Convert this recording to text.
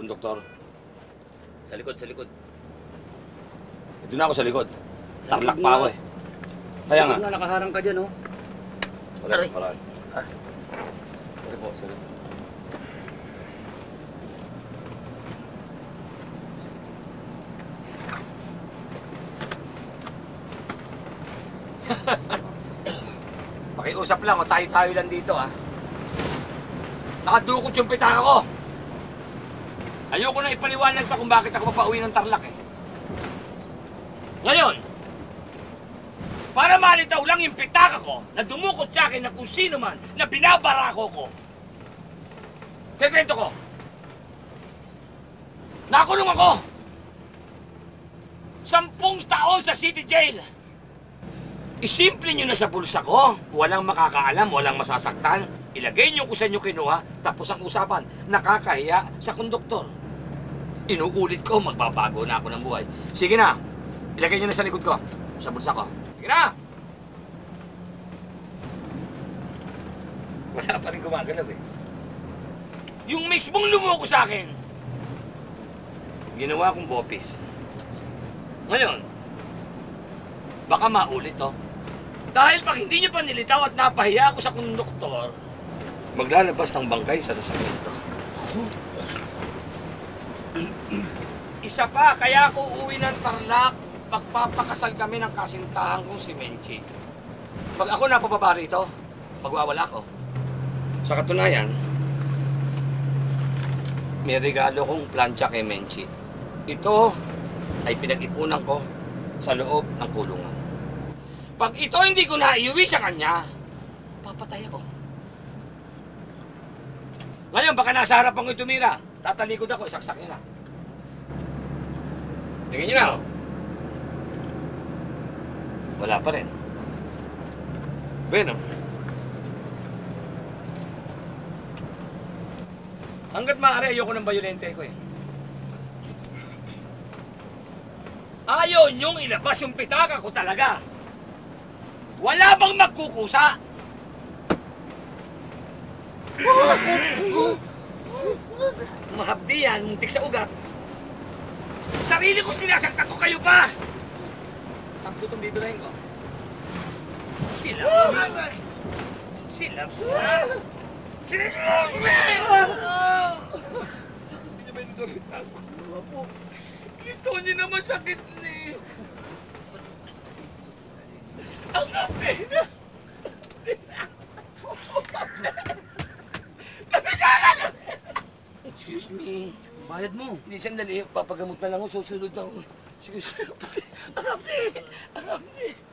konduktor. Sa likod, sa likod. Doon ako sa likod. Sa Tarlak likod pa nga. ako eh. Kaya nga. Sa likod nga, nakaharang ka dyan, oh. Wala, Aray. wala. Ah. Sorry po, sorry. Pakiusap lang o tayo-tayo lang dito ha. Nakadukot yung pitaka ko. Ayoko na ipaliwanag pa kung bakit ako papauwi ng Tarlac eh. Ngayon, para malitaw lang yung pitaka ko na dumukot sa akin na kung sino man na binabarako ko. Kaya kwento ko. Nakulong ako. Sampung taon sa city jail. Isimple nyo na sa bulsa ko. Walang makakaalam, walang masasaktan. Ilagay nyo kung saan nyo kinuha, tapos ang usapan, nakakahiya sa konduktor. Inuulit ko, magbabago na ako ng buhay. Sige na, ilagay nyo na sa likod ko, sa bulsa ko. Sige na! Wala pa rin gumagalaw eh. Yung mismong lumuko sa akin, ginawa kong bopis. Ngayon, baka maulit to. Dahil pag hindi niyo pa nilitaw at napahiya ako sa konduktor, maglalabas ng bangkay sa sasakyan to. Isa pa, kaya ako uwi ng Tarlac, magpapakasal kami ng kasintahan kong si Menchi. Pag ako napababa rito, magwawala ako. Sa katunayan, may regalo kong plancha kay Menchi. Ito ay pinag-ipunan ko sa loob ng kulungan. Pag ito hindi ko naiuwi sa kanya, papatay ako. Ngayon, baka nasa harapan ko tumira. Tatalikod ako, isaksak niya na. Tingnan niyo na, oh. Wala pa rin. Bueno. Hanggat maaari, ayoko ng bayolente ko eh. Ayaw niyong ilabas yung pitaka ko talaga. Wala bang magkukusa? Mahapdi yan, muntik sa ugat. Sarili ko sinasaktan ko kayo pa! Tatlo itong bibirahin ko. Silabs me! Silabs me! Hindi niyo ba yung gamitan ko? Ito niyo naman sakit ni... Ang api na! Excuse me. Bayad mo. Hindi sandali, papagamot na lang ako, susunod na ako. Excuse me. Ang api! Ang api!